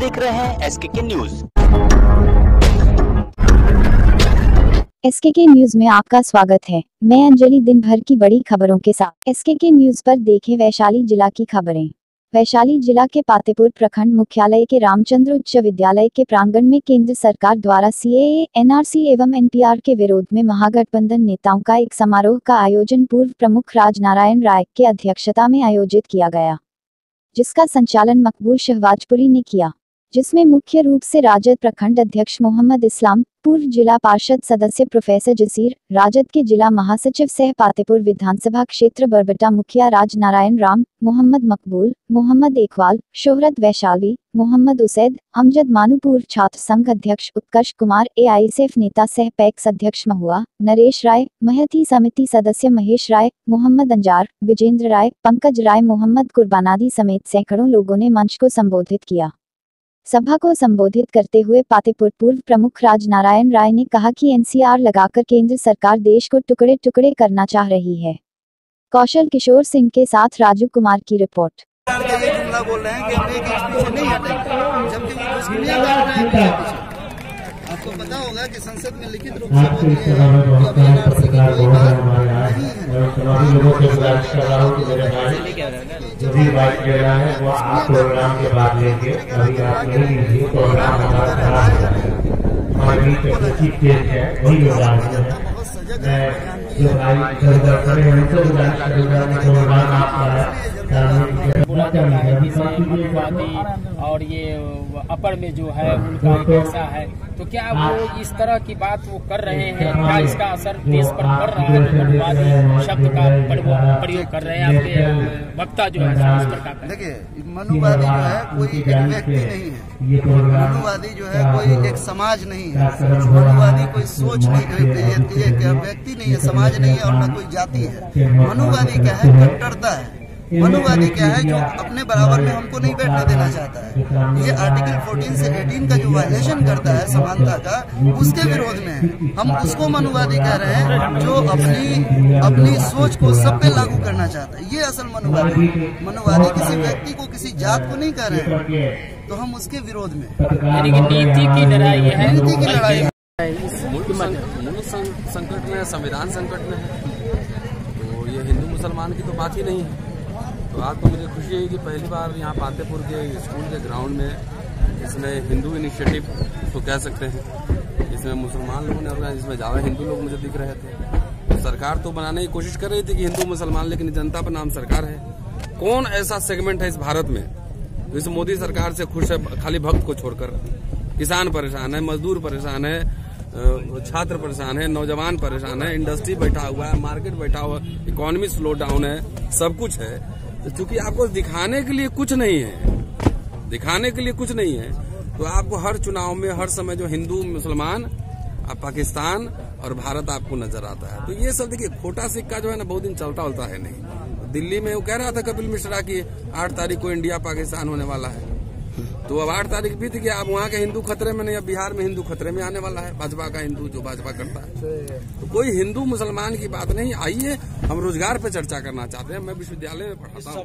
देख रहे हैं एस के न्यूज़ एसके के न्यूज़ में आपका स्वागत है। मैं अंजलि दिन भर की बड़ी खबरों के साथ एस के न्यूज़ पर देखें वैशाली जिला की खबरें। वैशाली जिला के पातेपुर प्रखंड मुख्यालय के रामचंद्र उच्च विद्यालय के प्रांगण में केंद्र सरकार द्वारा सीएए, एनआरसी एवं एनपीआर के विरोध में महागठबंधन नेताओं का एक समारोह का आयोजन पूर्व प्रमुख राजनारायण राय के अध्यक्षता में आयोजित किया गया जिसका संचालन मकबूल शहबाजपुरी ने किया। जिसमें मुख्य रूप से राजद प्रखंड अध्यक्ष मोहम्मद इस्लाम, पूर्व जिला पार्षद सदस्य प्रोफेसर जसीर, राजद के जिला महासचिव सह पातेपुर विधानसभा क्षेत्र बरबटा मुखिया राज नारायण राम, मोहम्मद मकबूल, मोहम्मद इकबाल शोहरत वैशाली, मोहम्मद उसैद, अमजद मानू पूर्व छात्र संघ अध्यक्ष उत्कर्ष कुमार ए नेता सह पैक्स अध्यक्ष महुआ, नरेश राय, महती समिति सदस्य महेश राय, मोहम्मद अंजार, विजेंद्र राय, पंकज राय, मोहम्मद कुर्बानादी समेत सैकड़ों लोगों ने मंच को संबोधित किया। सभा को संबोधित करते हुए पातेपुर पूर्व प्रमुख राज नारायण राय ने कहा कि एनसीआर लगाकर केंद्र सरकार देश को टुकड़े टुकड़े करना चाह रही है। कौशल किशोर सिंह के साथ राजू कुमार की रिपोर्ट। बोल रहे हैं कि हमने नहीं हटेंगे जबकि कर रहे हैं पीछे पीछे आपको पता होगा कि संसद में लिखित रूप से बोल दिए हैं कि अभी एनआरसी की कोई बात नहीं है। सभी लोगों से गुजारिश कर रहा हूँ कि मेरे भाई जो भी बात कह रहा है वो आप प्रोग्राम के बाद लेंगे। अभी आप नहीं लीजिए प्रोग्राम हमारा खराब हो चीफ है वही रहे हैं जो भाई उधर खड़े हैं प्रोग्राम आपका है बोला जाता है। कि समाजवादी और ये अपर में जो है उनका एक ऐसा है। तो क्या वो इस तरह की बात वो कर रहे हैं? क्या इसका असर देश पर पड़ रहा है? मनुवादी शब्द का प्रयोग प्रयोग कर रहे हैं आपके वक्ता जो है इस प्रकार का। देखिए मनुवादी जो है कोई एक व्यक्ति नहीं है। मनुवादी जो है कोई एक समाज नहीं है। मनुवादी कोई सोच नहीं है। व्यक्ति नहीं है समाज नहीं है और न कोई जाति है। मनुवादी क्या है। कट्टरता है। मनुवादी क्या है जो अपने बराबर में हमको नहीं बैठने देना चाहता है। ये आर्टिकल 14 से 18 का जो वायलेशन करता है समानता का उसके विरोध में है हम उसको मनुवादी कह रहे हैं जो अपनी अपनी सोच को सब पे लागू करना चाहता है। ये असल मनुवादी। मनुवादी किसी व्यक्ति को किसी जात को नहीं कह रहे हैं तो हम उसके विरोध में। यानी कि नीति की लड़ाई है। नीति की लड़ाई है। संकट में संविधान संकट में है। तो ये हिंदू मुसलमान की तो बात ही नहीं है। तो आज तो मुझे खुशी है कि पहली बार यहाँ पातेपुर के स्कूल के ग्राउंड में इसमें हिंदू इनिशिएटिव तो कह सकते हैं, इसमें मुसलमान लोगों ने ऑर्गेनाइज इसमें ज़्यादा हिंदू लोग मुझे दिख रहे थे। तो सरकार तो बनाने की कोशिश कर रही थी कि हिंदू, मुसलमान, लेकिन जनता पर नाम सरकार है। कौन ऐसा सेगमेंट है इस भारत में, जो इस मोदी सरकार से खुश है, खाली भक्त को छोड़कर? किसान परेशान है, मजदूर परेशान है छात्र परेशान है, नौजवान परेशान है इंडस्ट्री बैठा हुआ है मार्केट बैठा हुआ है इकोनॉमी स्लो डाउन है, सब कुछ है। तो चूँकि आपको दिखाने के लिए कुछ नहीं है, दिखाने के लिए कुछ नहीं है तो आपको हर चुनाव में, हर समय जो हिंदू, मुसलमान पाकिस्तान और भारत आपको नज़र आता है। तो ये सब देखिए, खोटा सिक्का जो है ना, बहुत दिन चलता उलता है नहीं। दिल्ली में वो कह रहा था कपिल मिश्रा की आठ तारीख को इंडिया पाकिस्तान होने वाला है। तो अब आठ तारीख बीत गया अब वहाँ के हिंदू खतरे में नहीं अब बिहार में हिंदू खतरे में आने वाला है। भाजपा का हिंदू जो भाजपा करता है। तो कोई हिंदू मुसलमान की बात नहीं आइए हम रोज़गार पे चर्चा करना चाहते हैं मैं विश्वविद्यालय में पढ़ाता हूँ।